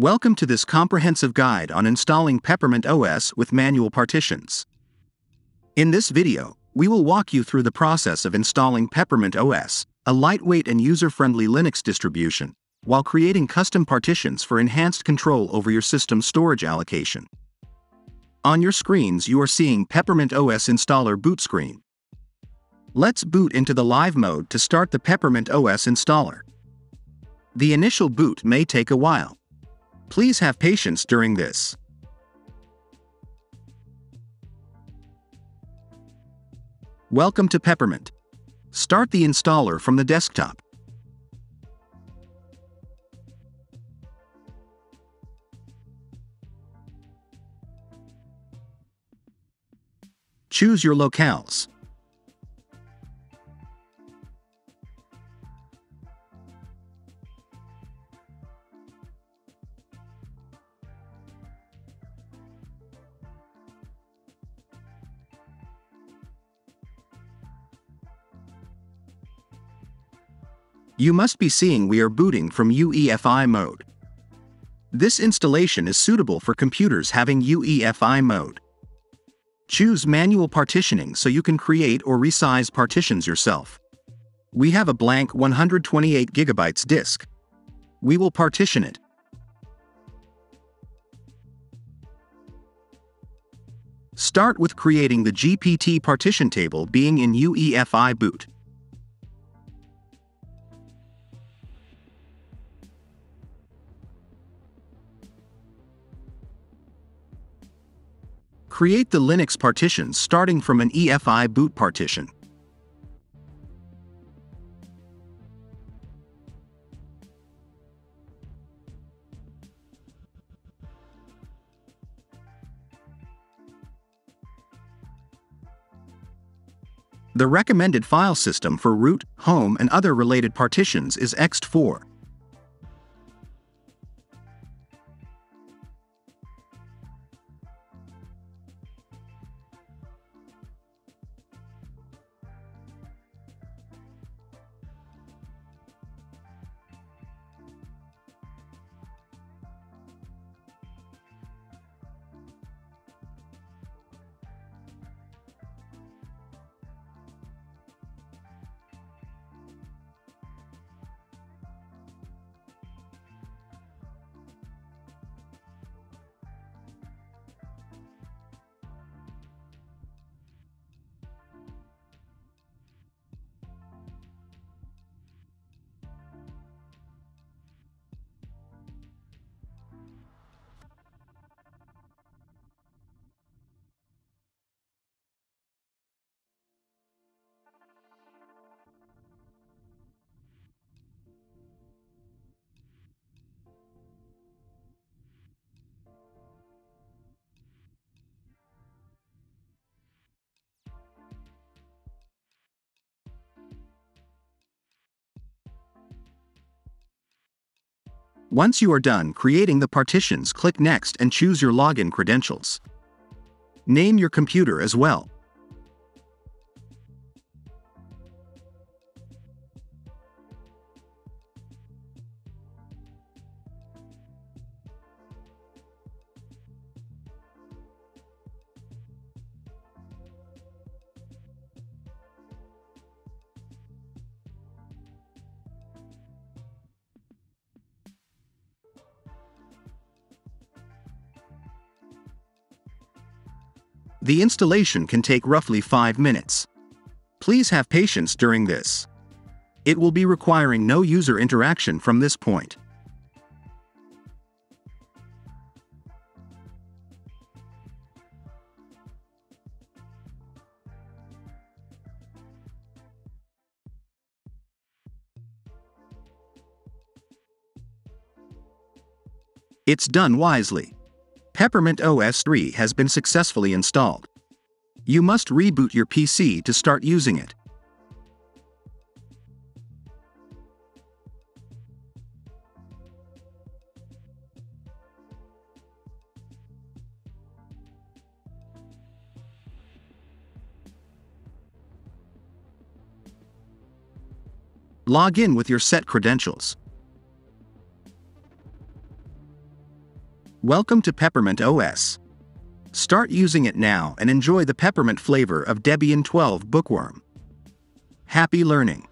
Welcome to this comprehensive guide on installing Peppermint OS with manual partitions. In this video, we will walk you through the process of installing Peppermint OS, a lightweight and user-friendly Linux distribution, while creating custom partitions for enhanced control over your system storage allocation. On your screens you are seeing Peppermint OS installer boot screen. Let's boot into the live mode to start the Peppermint OS installer. The initial boot may take a while. Please have patience during this. Welcome to Peppermint. Start the installer from the desktop. Choose your locales. You must be seeing we are booting from UEFI mode. This installation is suitable for computers having UEFI mode. Choose manual partitioning so you can create or resize partitions yourself. We have a blank 128 GB disk. We will partition it. Start with creating the GPT partition table being in UEFI boot. Create the Linux partitions starting from an EFI boot partition. The recommended file system for root, home, and other related partitions is ext4. Once you are done creating the partitions click Next and choose your login credentials. Name your computer as well. The installation can take roughly 5 minutes. Please have patience during this. It will be requiring no user interaction from this point. It's done wisely. Peppermint OS 3 has been successfully installed. You must reboot your PC to start using it. Log in with your set credentials. Welcome to Peppermint OS. Start using it now and enjoy the peppermint flavor of Debian 12 Bookworm. Happy learning!